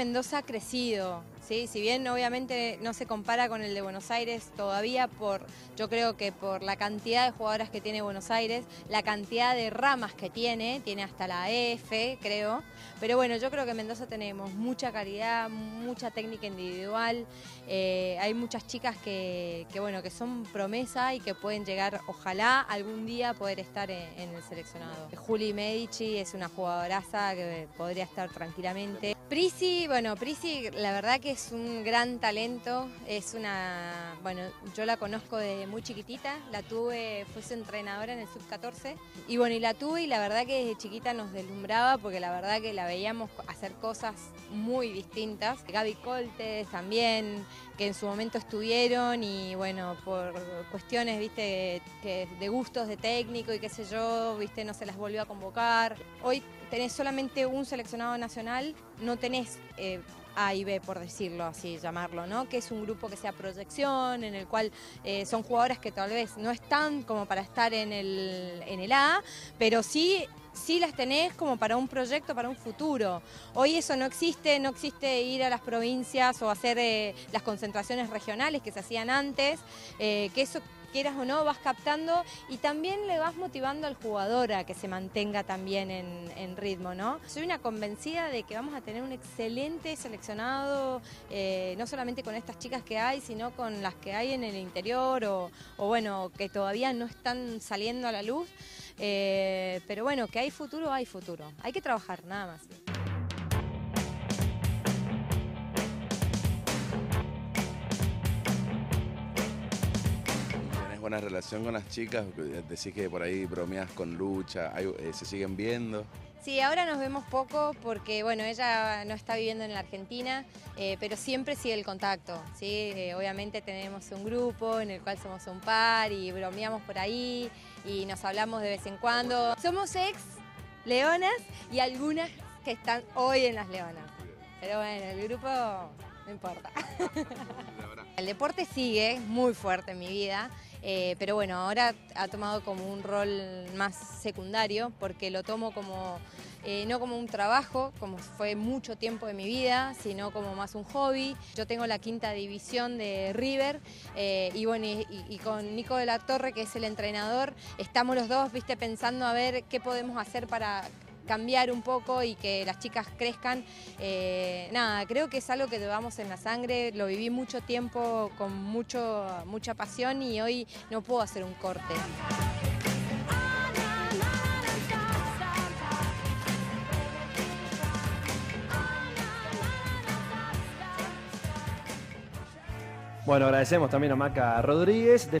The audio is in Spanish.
Mendoza ha crecido, ¿sí? si bien obviamente no se compara con el de Buenos Aires todavía por, yo creo que por la cantidad de jugadoras que tiene Buenos Aires, la cantidad de ramas que tiene, tiene hasta la F, creo, pero bueno, yo creo que en Mendoza tenemos mucha calidad, mucha técnica individual, eh, hay muchas chicas que, bueno, que son promesa y que pueden llegar, ojalá algún día poder estar en, en el seleccionado. Juli Medici es una jugadoraza que podría estar tranquilamente. Prisi, bueno, Prisi la verdad que es un gran talento, es una, bueno, yo la conozco de muy chiquitita, la tuve, fue su entrenadora en el sub-14 y bueno, y la tuve y la verdad que desde chiquita nos deslumbraba porque la verdad que la veíamos hacer cosas muy distintas. Gaby Coltes también, que en su momento estuvieron y bueno, por cuestiones, viste, que de gustos de técnico y qué sé yo, viste, no se las volvió a convocar. Hoy tenés solamente un seleccionado nacional, no tenés eh, A y B, por decirlo así, llamarlo, ¿no? Que es un grupo que sea proyección, en el cual eh, son jugadoras que tal vez no están como para estar en el, en el A, pero sí sí las tenés como para un proyecto, para un futuro. Hoy eso no existe, no existe ir a las provincias o hacer eh, las concentraciones regionales que se hacían antes, que eso quieras o no, vas captando y también le vas motivando al jugador a que se mantenga también en, ritmo, ¿no? Soy una convencida de que vamos a tener un excelente seleccionado, eh, no solamente con estas chicas que hay, sino con las que hay en el interior o, bueno, que todavía no están saliendo a la luz. Eh, pero bueno, que hay futuro, hay futuro. Hay que trabajar, nada más. Buena relación con las chicas? Decís que por ahí bromeas con Lucha, eh, ¿se siguen viendo? Sí, ahora nos vemos poco porque, bueno, ella no está viviendo en la Argentina, eh, pero siempre sigue el contacto, ¿sí? Eh, obviamente tenemos un grupo en el cual somos un par y bromeamos por ahí y nos hablamos de vez en cuando. Somos ex leonas y algunas que están hoy en las leonas. Pero bueno, el grupo no importa. El deporte sigue muy fuerte en mi vida. Eh, pero bueno, ahora ha tomado como un rol más secundario porque lo tomo como, eh, no como un trabajo, como fue mucho tiempo de mi vida, sino como más un hobby. Yo tengo la quinta división de River eh, y bueno, y, con Nico de la Torre, que es el entrenador, estamos los dos, viste, pensando a ver qué podemos hacer para cambiar un poco y que las chicas crezcan. Eh, nada, creo que es algo que llevamos en la sangre, lo viví mucho tiempo con mucho, mucha pasión y hoy no puedo hacer un corte. Bueno, agradecemos también a Maca Rodríguez.